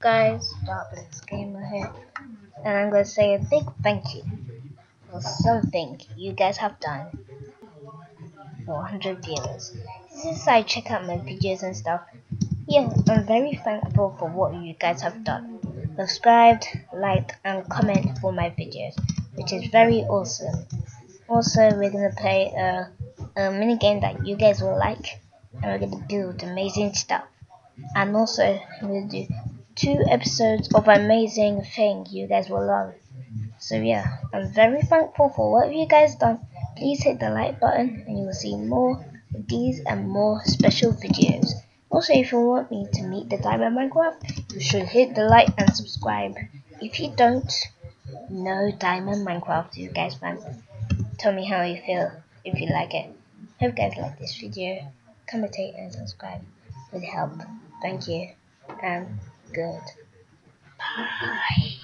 guys, Darkbliz Gamer here, and I'm going to say a big thank you for something you guys have done for 100 viewers. Since I check out my videos and stuff, yeah, I'm very thankful for what you guys have done. Subscribed, liked, and comment for my videos, which is very awesome. Also, we're going to play a, a mini game that you guys will like, and we're going to build amazing stuff. And also, to do two episodes of amazing thing you guys will love. So yeah, I'm very thankful for what you guys done. Please hit the like button and you will see more of these and more special videos. Also, if you want me to meet the Diamond Minecraft, you should hit the like and subscribe. If you don't know Diamond Minecraft, you guys fan, tell me how you feel if you like it. Hope you guys like this video. Commentate and subscribe would help. Thank you and good. Bye.